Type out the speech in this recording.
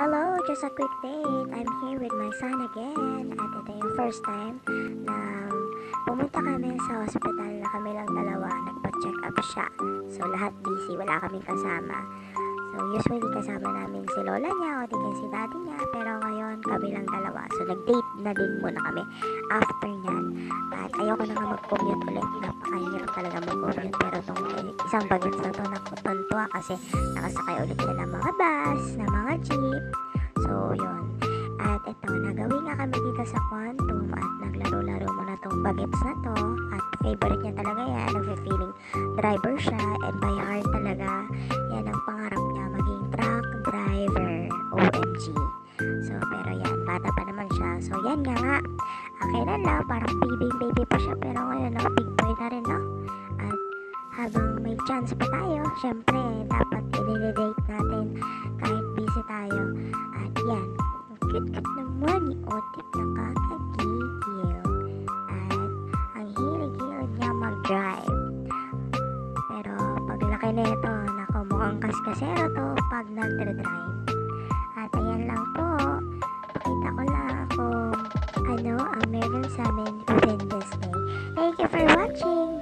Hello, just a quick date. I'm here with my son again. At ito yung first time na pumunta kami sa hospital na kami lang dalawa. Nagpa-check up siya. So, lahat busy. Wala kaming kasama. So, usually kasama namin si lola niya o di si daddy niya. Pero ngayon, kami lang dalawa. So, nag-date na din muna kami after niyan. At ayoko na nga mag-commute ulit. Napakahirap talaga mag-commute. Pero itong isang bagets na to, nakutuntua kasi nakasakay ulit siya ng mga bus, jeep. So, yun. At ito, nagawi nga kami dito sa Quantum at naglaro-laro muna tong bagets na to. At favorite niya talaga yan. Nag-feeling driver siya and by heart talaga. Yan ang pangarap niya, maging truck driver. OMG. So, pero yan, bata pa naman siya. So, yan nga nga. Okay na na, parang baby baby pa siya. Pero ngayon, no, big boy na rin, no? At habang may chance pa tayo, syempre, dapat i-date natin Bakit at naman ni Otip nakakagigil at ang hilig-hilig niya mag-drive. Pero paglaki na ito, naku mukhang kaskasero to pag nagdra-drive. At ayan lang po, pakita ko lang kung ano ang meron sa amin for Wednesday. Thank you for watching!